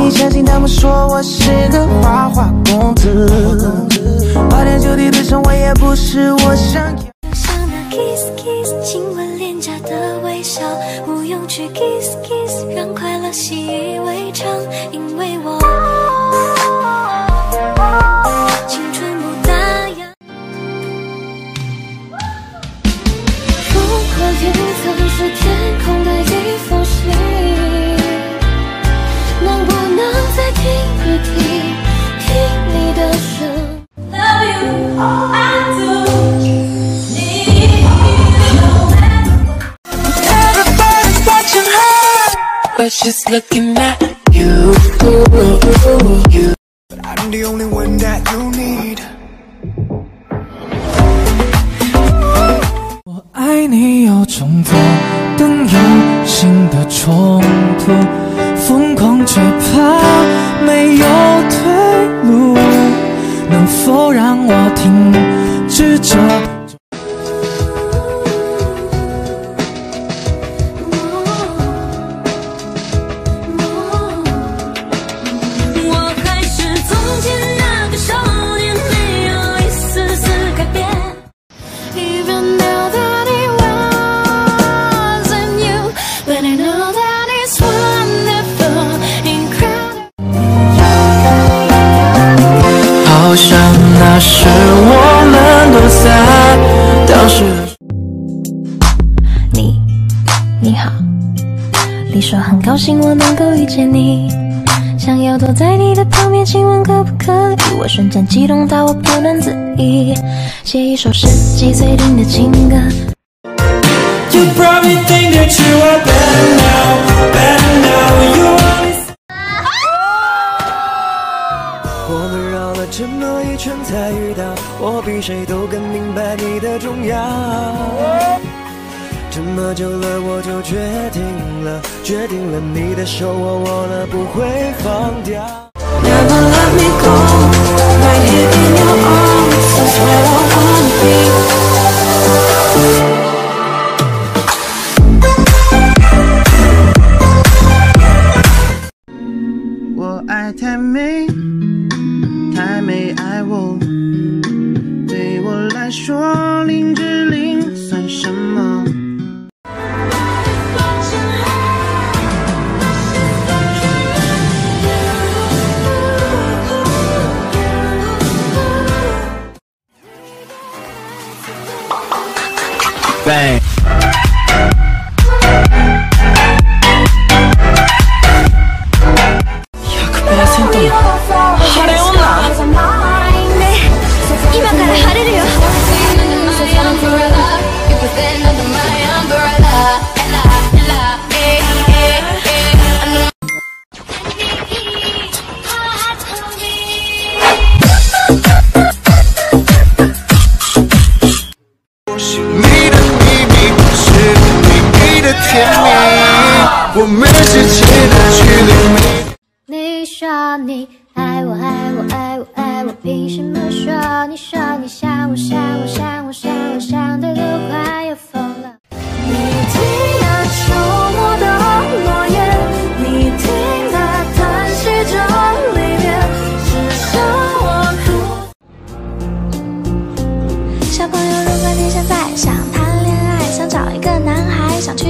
你相信他们说我是个花花公子，花天酒地的生活也不是我想要。像那 kiss kiss，亲吻脸颊的微笑，不用去 kiss kiss，让快乐习以为常，因为我 her, but she's looking at you. you. But I'm the only one that you need. 我爱你有种左等右心的冲突， 你，你好。你说很高兴我能够遇见你，想要躲在你的旁边亲吻，可不可以？我瞬间激动到我不能自已，写一首十几岁听的情歌。You probably think that you are better 我比谁都更明白你的重要。这么久了，我就决定了，决定了你的手我握了，不会放掉。我爱太美，太美爱我。我们之间的距离。你说你爱我爱我爱我爱我，凭什么说？你说你想我想我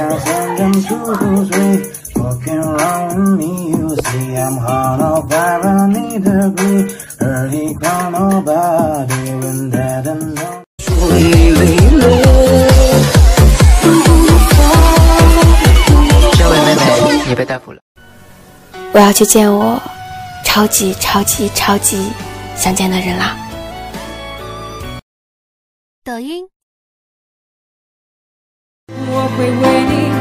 Hey, I send them two to three. Fucking around me, you see I'm hard of fire, I need a degree. Early call nobody when that and no. 这位妹妹，你被逮捕了。我要去见我超级超级超级想见的人啦！抖音。我会为你